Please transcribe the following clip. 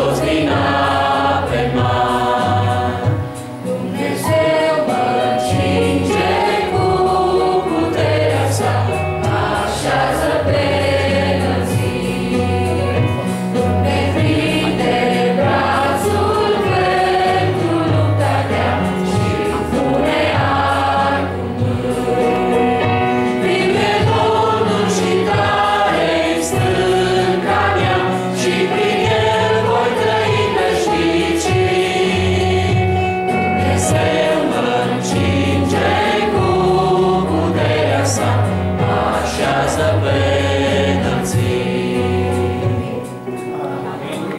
Jesús vino. see.